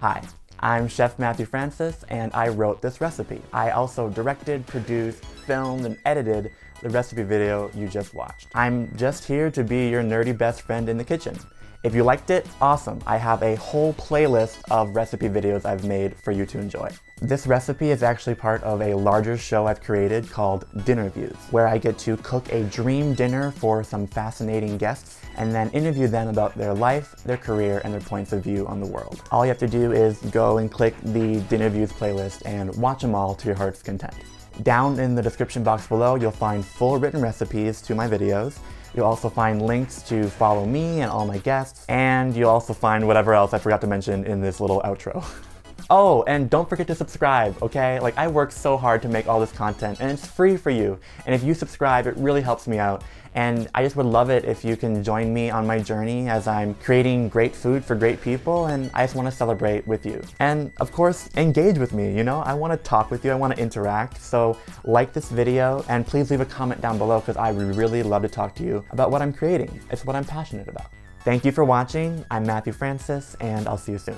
Hi, I'm Chef Matthew Francis, and I wrote this recipe. I also directed, produced, filmed, and edited the recipe video you just watched. I'm just here to be your nerdy best friend in the kitchen. If you liked it, awesome. I have a whole playlist of recipe videos I've made for you to enjoy. This recipe is actually part of a larger show I've created called Dinner Views, where I get to cook a dream dinner for some fascinating guests and then interview them about their life, their career, and their points of view on the world. All you have to do is go and click the Dinner Views playlist and watch them all to your heart's content. Down in the description box below, you'll find full written recipes to my videos. You'll also find links to follow me and all my guests, and you'll also find whatever else I forgot to mention in this little outro. Oh, and don't forget to subscribe, okay? Like, I work so hard to make all this content, and it's free for you. And if you subscribe, it really helps me out. And I just would love it if you can join me on my journey as I'm creating great food for great people, and I just want to celebrate with you. And of course, engage with me, you know? I want to talk with you, I want to interact. So, like this video, and please leave a comment down below because I really love to talk to you about what I'm creating. It's what I'm passionate about. Thank you for watching. I'm Matthew Francis, and I'll see you soon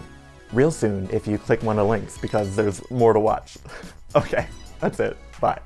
real soon if you click one of the links because there's more to watch. okay, that's it. Bye.